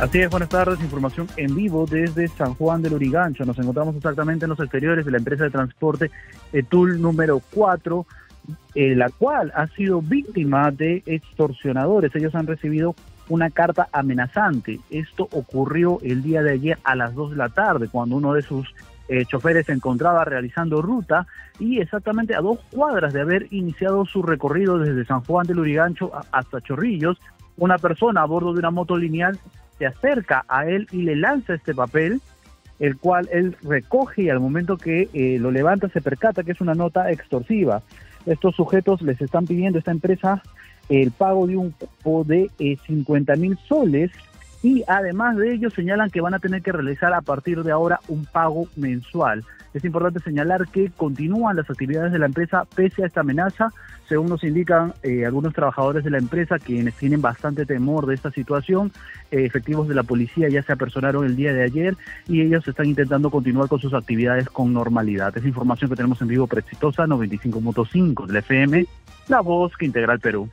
Así es, buenas tardes. Información en vivo desde San Juan del Urigancho. Nos encontramos exactamente en los exteriores de la empresa de transporte ETUL número 4, eh, la cual ha sido víctima de extorsionadores. Ellos han recibido una carta amenazante. Esto ocurrió el día de ayer a las 2 de la tarde, cuando uno de sus eh, choferes se encontraba realizando ruta y exactamente a dos cuadras de haber iniciado su recorrido desde San Juan del Urigancho hasta Chorrillos, una persona a bordo de una moto lineal se acerca a él y le lanza este papel, el cual él recoge y al momento que eh, lo levanta se percata que es una nota extorsiva. Estos sujetos les están pidiendo a esta empresa el pago de un cupo de 50 eh, mil soles y además de ello señalan que van a tener que realizar a partir de ahora un pago mensual. Es importante señalar que continúan las actividades de la empresa pese a esta amenaza. Según nos indican eh, algunos trabajadores de la empresa, quienes tienen bastante temor de esta situación, eh, efectivos de la policía ya se apersonaron el día de ayer y ellos están intentando continuar con sus actividades con normalidad. Es información que tenemos en vivo para Exitosa 95.5 del FM, la voz que integra el Perú.